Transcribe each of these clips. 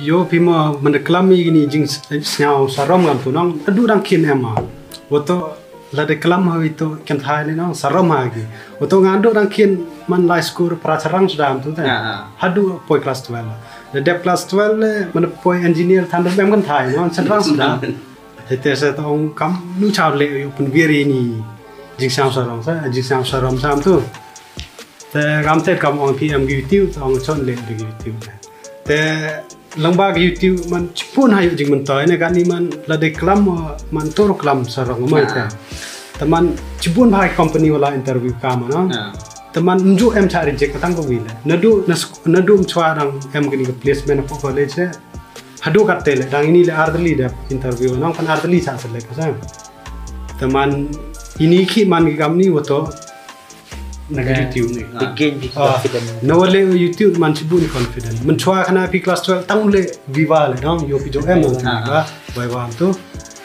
yo pima mendeklami gini jing snyao sarom gam tu nong. Adu dang kin ema woto la de kelam ha itu kan thai le nong sarom ha gi. Woto ngando dang kin man lai skur pracarang sudah tu ta Ya. hadu poi kelas 12 the dep kelas 12 le man poi engineer than dam kan thai nong senrang sudah. Hete sa tong kam nu chao le yo pun viri ni. Jing sam sarom sa jing sam sarom sam tu te kam te kam ong pm gi tiu ong chon le gi tiu te gi tiu man chipun hayu jing man toy ne kan man la de klam man tor klam sarong ma ta teman chipun bhai company wala interview kam no teman nju em cha reject katang ko wile. Nadu nadu chwa rang em gini ke placement apa college se hadu katte le dang ini le ardli de interview. Nang kan ardli cha se le ka teman ini ki man gi gam ni woto ni. Ah. Again, be Ah, confident. no wale youtube man chibun confident. Man chwa khana pi class 12 tang le viva le dang yo pi jo em Ah, ba bai tu.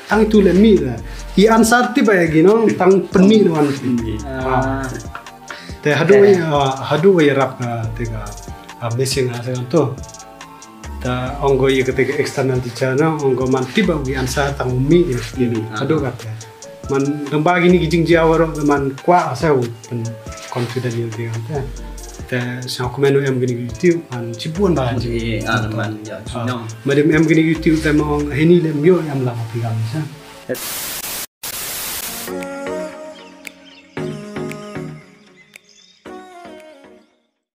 Tang tu le mi le. I ansar ti ba gi no? Tang pen mi no an Ah, te hadu uh, hadu wa rap te ga missing asa to ta ongo ye ketika external teacher na ongo man tiba wi ansa tang mi ini hadu ka te. Man damba gini gijing jawaro man kwa asa pen confident yielding saya snakkumenn og emgini gutiu an chibuan ba ji e an man ya chino madem emgini gutiu temong heni lem yo em la pigamisa